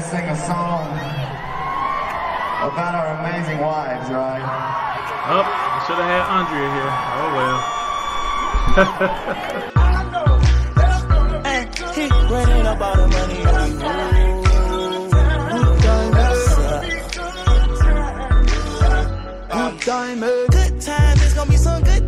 sing a song about our amazing wives, right? Oh, I should have had Andre here. Oh well. Hey, he running all the money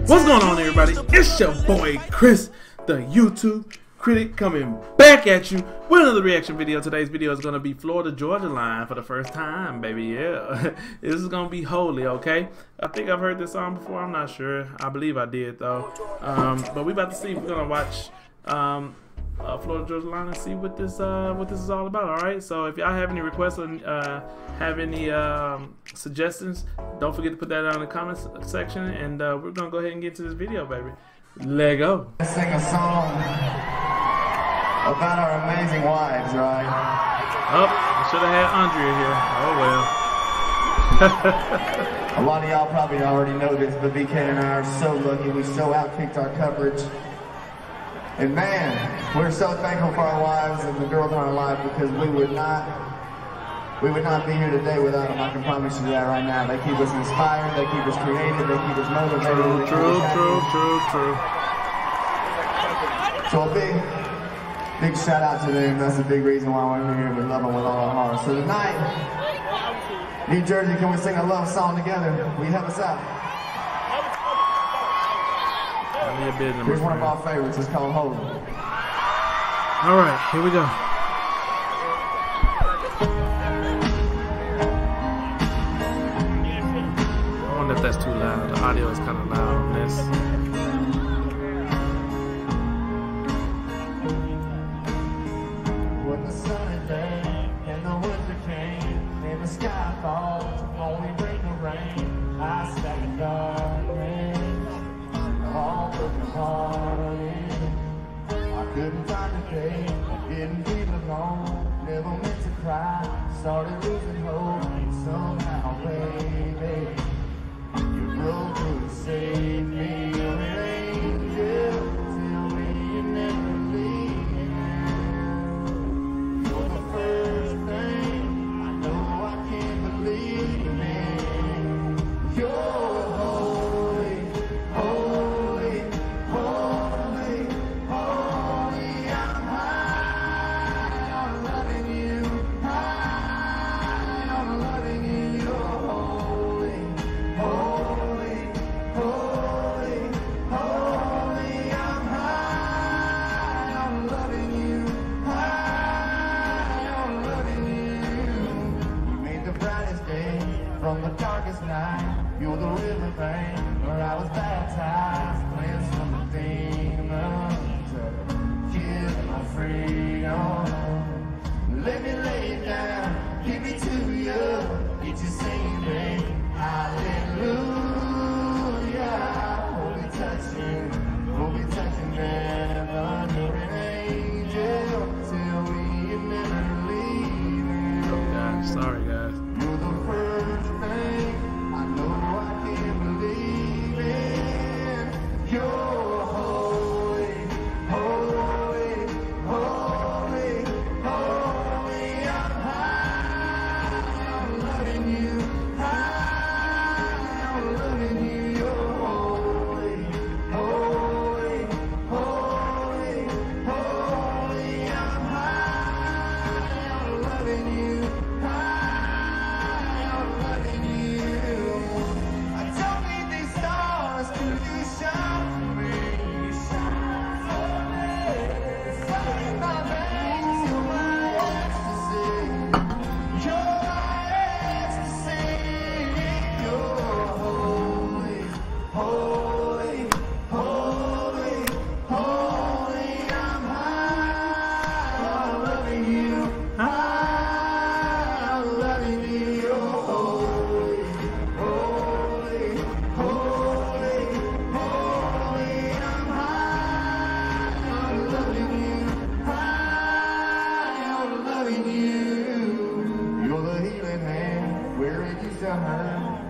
What's going on, everybody? It's your boy Chris, the YouTube critic, coming back at you with another reaction video. Today's video is gonna be Florida Georgia line for the first time, baby. Yeah, this is gonna be holy. Okay, I think I've heard this song before. I'm not sure. I believe I did though. Um, but we about to see. We're gonna watch. Um, uh, Florida Georgia Line and see what this uh, what this is all about. All right. So if y'all have any requests or uh, have any um, suggestions, don't forget to put that down in the comments section. And uh, we're gonna go ahead and get to this video, baby. Let go. Sing a song about our amazing wives, right? Oh, I should have had Andrea here. Oh well. A lot of y'all probably already know this, but BK and I are so lucky. We so outkicked our coverage. And man, we're so thankful for our wives and the girls in our life because we would not we would not be here today without them. I can promise you that right now. They keep us inspired, they keep us creative, they keep us motivated. True, True, true, true, true. So a big, big shout out to them. That's a big reason why we're here. We love them with all our hearts. So tonight, New Jersey, can we sing a love song together? We have us out? I a bid number. Here's one of our favorites. It's called Holy. All right, here we go. I wonder if that's too loud. The audio is kind of loud didn't feel alone, never meant to cry. Started losing hope, somehow, baby, you broke through to save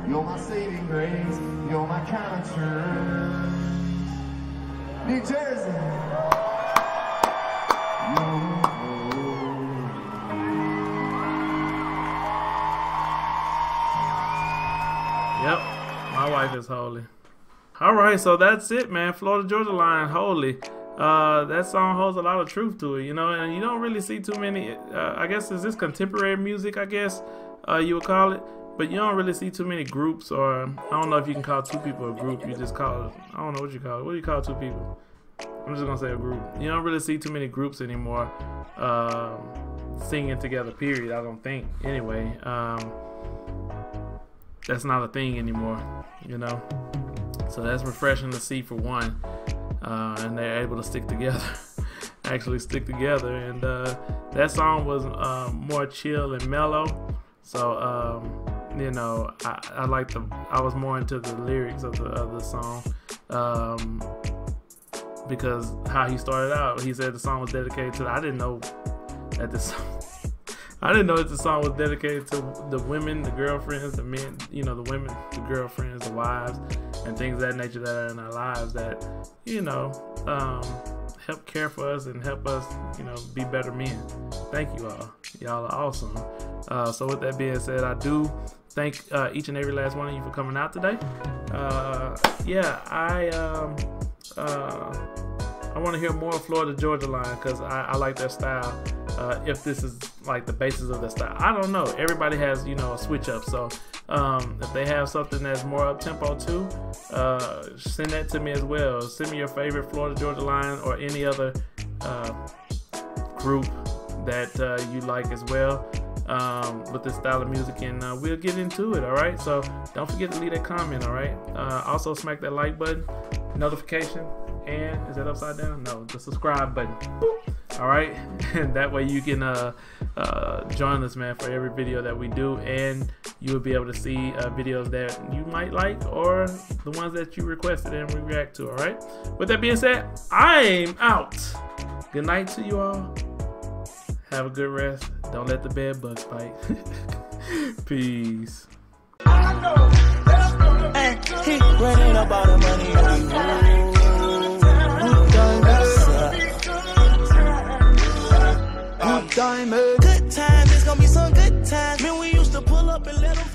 You're my saving grace. You're my counter. New Jersey. Yep, my wife is holy. All right, so that's it, man. Florida Georgia Line, holy. Uh, that song holds a lot of truth to it, you know, and you don't really see too many. Uh, I guess is this contemporary music? I guess uh, you would call it but you don't really see too many groups, or I don't know if you can call two people a group. You just call it. I don't know what you call it. What do you call two people? I'm just gonna say a group. You don't really see too many groups anymore um, singing together. Period. I don't think. Anyway, um, that's not a thing anymore. You know, so that's refreshing to see for one uh, and they're able to stick together, actually stick together. And uh, that song was um, more chill and mellow. So um, you know, I, I like the. I was more into the lyrics of the of the song. Um, because how he started out, he said the song was dedicated to. I didn't know that this I didn't know that the song was dedicated to the women, the girlfriends, the men, you know, the women, the girlfriends, the wives, and things of that nature that are in our lives that, you know, um, help care for us and help us, you know, be better men. Thank you all. Y'all are awesome. Uh, so with that being said, I do thank uh, each and every last one of you for coming out today. Uh, yeah, I um, uh, I want to hear more Florida Georgia line because I, I, like their style. Uh, if this is like the basis of their style, I don't know. Everybody has you know a switch up, so um, if they have something that's more up tempo too, uh, send that to me as well. Send me your favorite Florida Georgia line or any other uh, group that you like as well. Um, with this style of music, and uh, we'll get into it. All right. So don't forget to leave that comment. All right. Uh, also smack that like button, notification, and is that upside down? No, the subscribe button. All right, and that way you can uh, uh, join us, man, for every video that we do, and you will be able to see uh, videos that you might like or the ones that you requested and we react to. All right. With that being said, I'm out. Good night to you all. Have a good rest. Don't let the bed bugs bite. Peace. Good times, gonna be some good times. Man, we used to pull up and let them.